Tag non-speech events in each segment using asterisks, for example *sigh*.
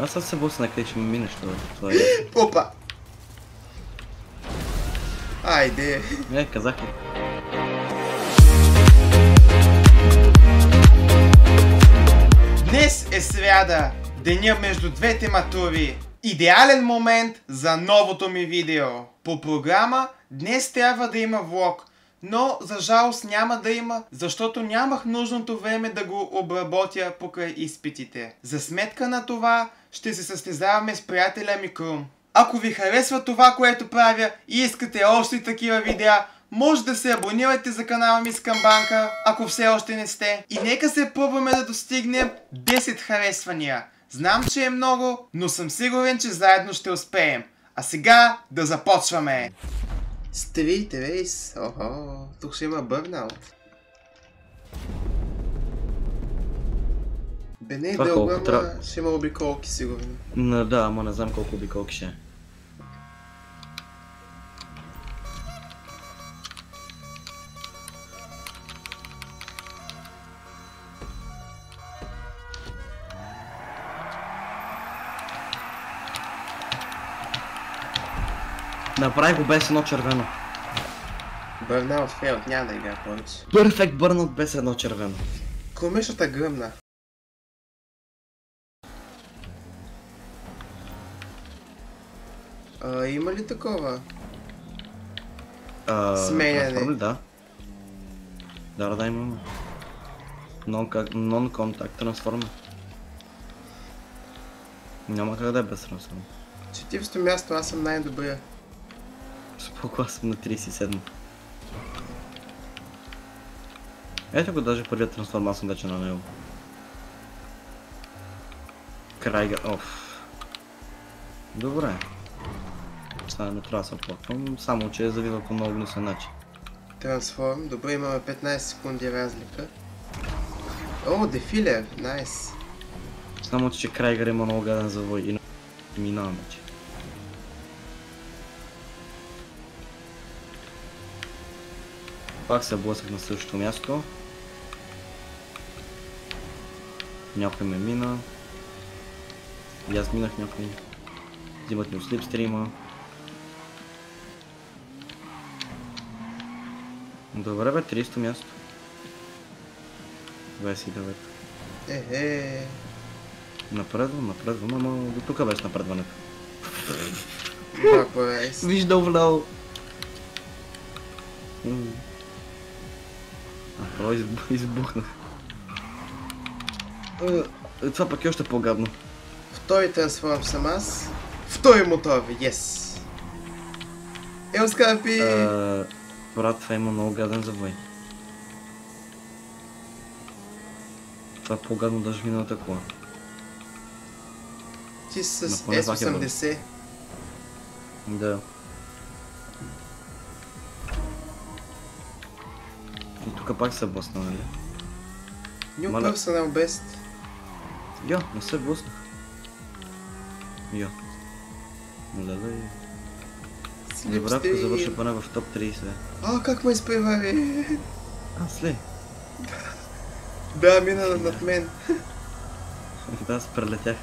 Аз sad se bossa къде ще ме минеш, това е. Опа! Айде! Не, казах ли? Днес е сряда, деня между двете матури. Идеален момент за новото ми видео. По програма днес трябва да има влог, но за жалост няма да има, защото нямах нужното време да го обработя покрай изпитите. За сметка на това ще се състезаваме с приятеля ми Крум. Ако ви харесва това, което правя и искате още такива видеа, може да се абонирате за канала ми с камбанка, ако все още не сте. И нека се пробваме да достигнем 10 харесвания. Знам, че е много, но съм сигурен, че заедно ще успеем. А сега да започваме! Street Race. Охо, тук ще има бърнаут. Бе не е Това колко ама трябва? ще има обиколки сигурно. No, да, ама не знам колко обиколки ще е. Направих го без едно червено. Бърнаут фейлд, няма да игра повече. Перфект бърнат без едно червено. Комишата гръмна. А, има ли такова? А, Сменяне. Да. Да, да, да, имаме. Non-contact трансформер. Няма как да е без трансформер. 40 място, аз съм най-добрия. Споко аз съм на 37. Ето го даже първият трансформ, аз съм вече на него. Крайга, оф. Добре. Сега не трябва да се оплаквам, само че е завива по много гнусен начин. Трансформ. Добре, имаме 15 секунди разлика. О, дефилер. Найс. Само че Крайгър има много гаден завой и минаваме че. Пак се блъсах на същото място. Някой ме мина. И аз минах някой. Взимат ми от слипстрима. Добре бе, 30 място. 29. Ехе. Напредвам, напредвам, ама до тук беше напредването. Рейс. Виждал вляво. М. А, про изб- избухнах. Е, Това пък е още по-гадно. Втори трансформ съм аз. Втори мотор, yes. Ел скарпи! Брат, това има много гаден завой. Това е по-гадно даже миналата кола. Ти с но поне пак е S80. Да. И тук пак се блъсна, нали? New Моля. Personal Best. Йо, не се блъснах. Йо. Леле. Добре, ако завърша поне в топ 30. А, как ме изпревари? Аз ли? Да, мина над мен. *laughs* да, аз прелетях.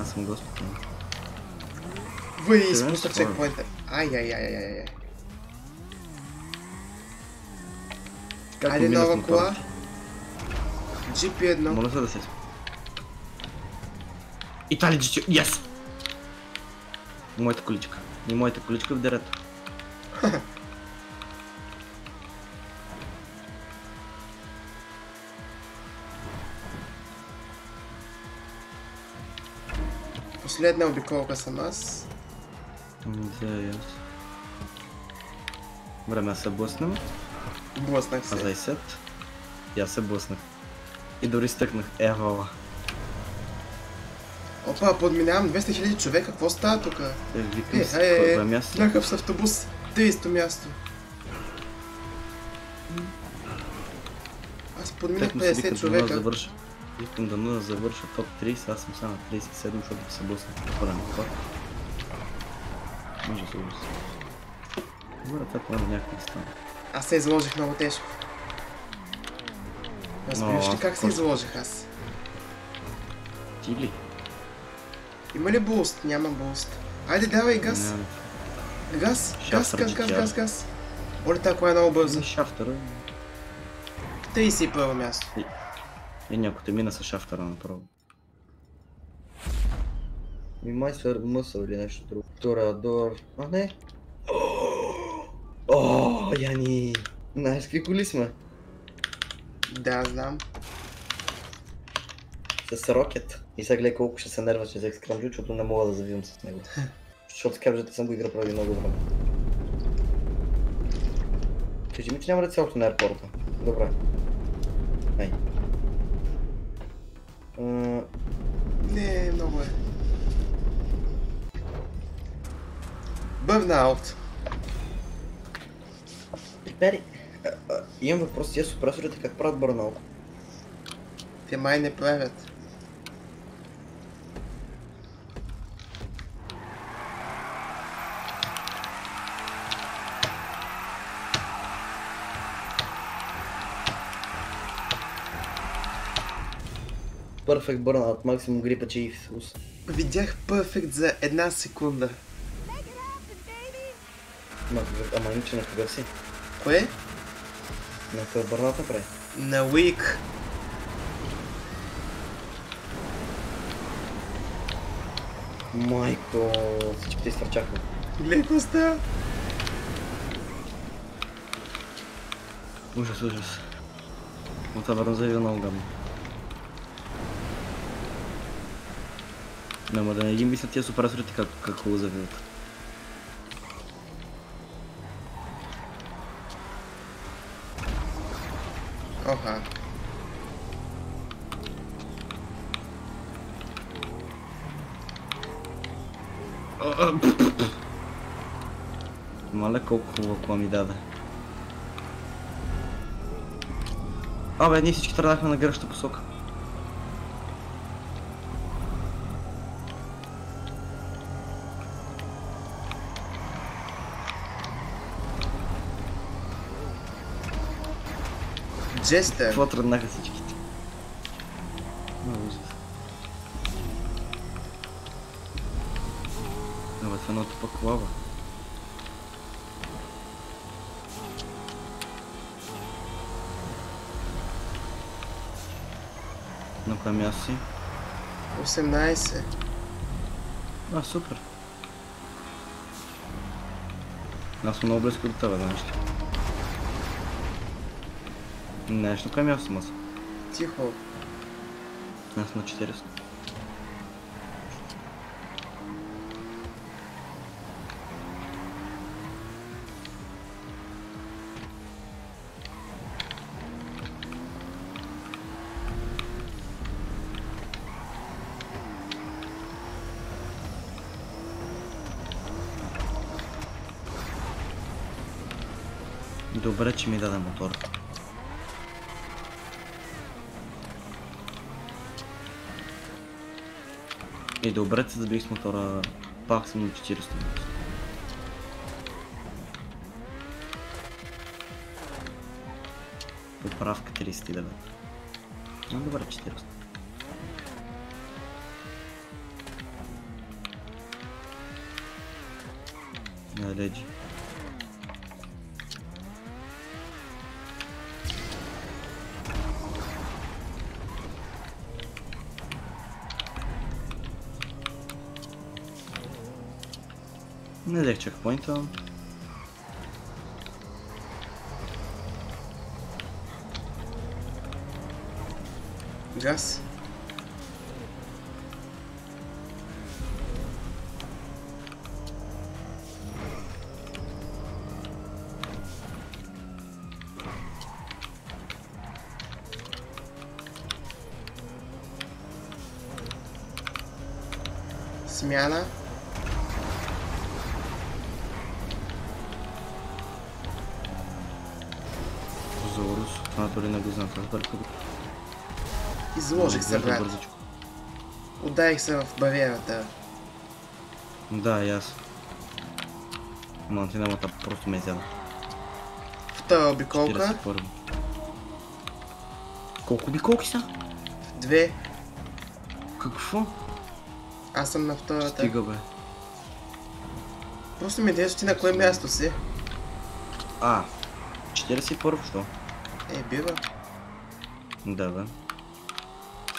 Аз съм господ. изпусна ще ходя. чекпоинта. Ай, ай, ай, ай, ай. Как Айде нова кола. GP1. Моля се да се... И това ли GT? Yes! Моята количка. И моята количка в дерето. Последна обиколка съм аз. Да, и аз. Време да се блъснем. Блъснах А за се. и сет. И аз се блъснах. И дори стъкнах. Ева. Опа, подминавам 200 000 човека. Какво става тук? Е, викам Е, си, е, е, място? някакъв с автобус. 30 място. Аз подминах Тъкмо си викам 50 да мога да човека. завърша. Искам да мога да завърша топ 30, аз съм сега на 37, защото се блъснах по време това. Може да се ужас. Добре, това поне някакво да стане. Аз се изложих много тежко. Разбираш ли как се изложих аз? Ти ли? Има ли буст? Няма буст. Айде, давай газ. Няма. Газ, газ, газ, газ, газ, газ. Оле, така е много бързо. За шафтера. 31 място. И някой те мина с шафтера направо. Ми май са мъсъл или нещо друго. Торадор. А не. О, Яни. Знаеш какви коли сме? Да, знам. С рокет. И сега гледай колко ще се нерва, че взех скрамджу, защото не мога да завивам с него. защото скрамджата съм го игра преди много време. Кажи ми, че няма цялото на аеропорта. Добре. Ай. Не, много е. Бърнаут. Пери, имам въпрос, тия супресорите как правят бърнаут? Те май не правят. Perfect burnout, максимум грипа, че и ус. Видях перфект за една секунда. Ма, ама иначе на кога си? Кое? На кой бърнаут направи? На Уик. Майко, всички те какво става. Ужас, ужас. Но това върна завива много Няма да не ги мислят тия супресорите как, как го завиват. Оха. Мале колко хубаво кола ми даде. Абе, ние всички тръгнахме на гръща посока. Джестър. Какво тръгнаха всичките? Много. Абе, това е много тъпа кола, бе. На кое място си? 18. А, супер. Аз съм много близко до тебе, да нещо. Нещо, на кое място съм аз? Тихо. Аз на 40. Добре, че ми даде мотор. И добре, че забих с мотора. Пак съм на 400 място. Поправка 39. Ну добре, 400. Не, леджи. Не взех чекпоинта. Газ. Смяна. Това дори не го знам. Това е бърка. Изложих се, брат. Ударих се в бариерата. Да, и аз. Ма ти няма просто ме изяда. Втора обиколка. 41. Колко обиколки са? Две. Какво? Аз съм на втората. Стига бе. Просто ми интересно ти на кое място си. А, 41 що? Е, бива. Да бе.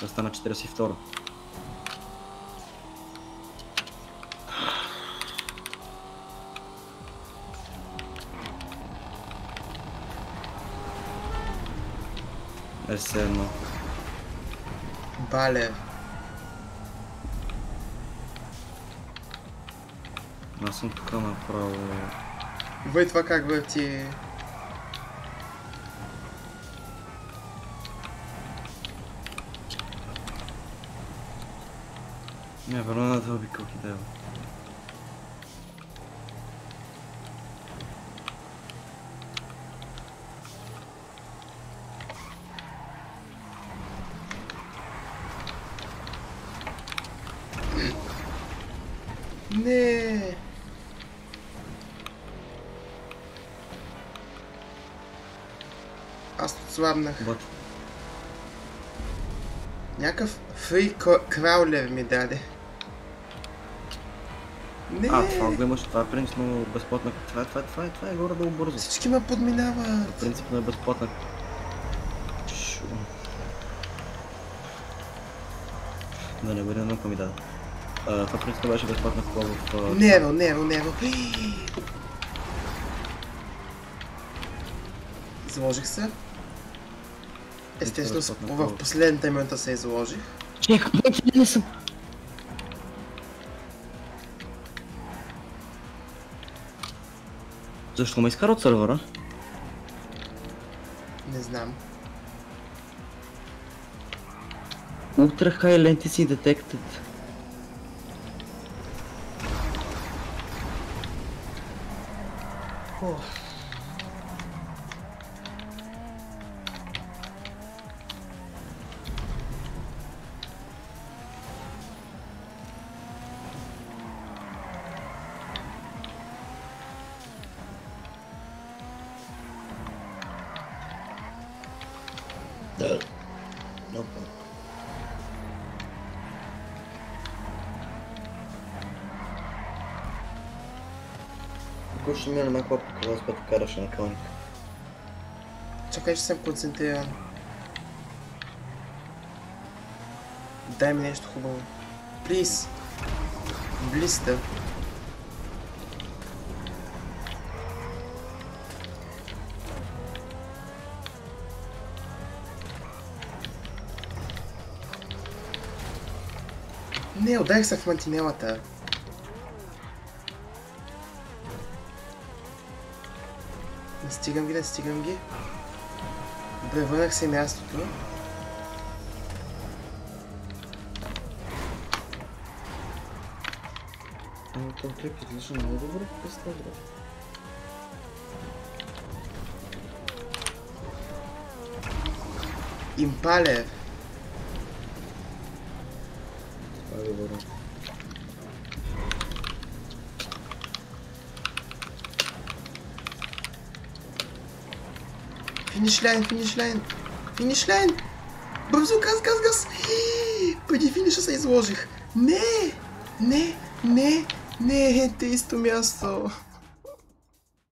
Да стана 42. Е, все едно. Бале. Аз съм тук направо. Въй това как върти. Не, верно на това обикал идея. Не. Аз отслабнах. Вот. Някакъв фри краулер ми даде. Не. А, това го имаш, това е принципно безплатна. Това е, това е, това е, това е горе-долу бързо. Всички ме подминават. Принципно е безплатна. Шу. Да не бъде наука ми даде. А, Това принципно беше безплатна кола в... а, Неро, неро, неро. Изложих се. Естествено, в последната минута се изложих. Бъде не съм. Защо ме изкара от сървъра? Не знам. Ultra high latency detected. Да. Ако ще мина на по кола, с което караше на кълник. Чакай, че съм концентриран. Дай ми нещо хубаво. Плиз. Блиста. Не, ударих се в мантинелата. Не стигам ги, не стигам ги. Добре, върнах се мястото. Ама този клип излиза много добре, представя. Импалер. Това е добре. Финиш лайн, финиш лайн. Финиш лайн. Бързо, газ, газ, газ. Преди финиша се изложих. Не, не, не, не, тесто място.